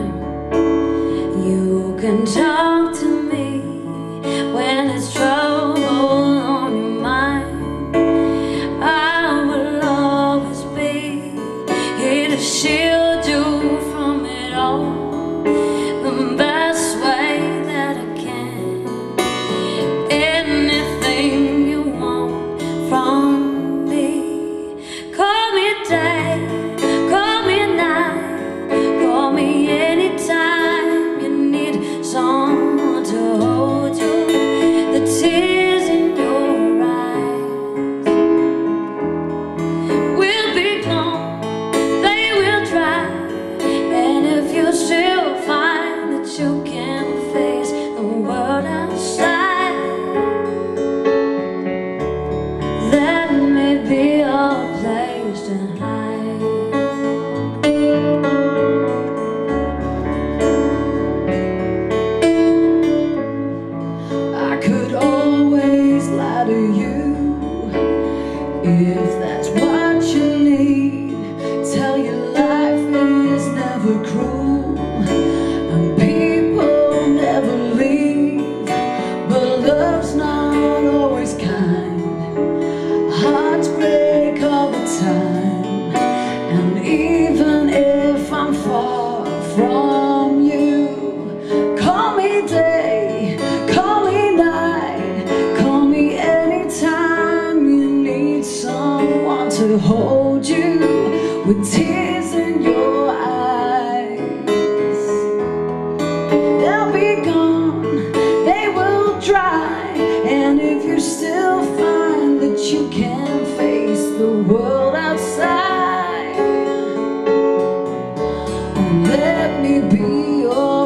time. You can tell. You'll find that you can face the world outside. That may be your place to hide. I could always lie to you. If that's what you need Tell you life is never cruel. with tears in your eyes. They'll be gone, they will dry, and if you still find that you can face the world outside, let me be your.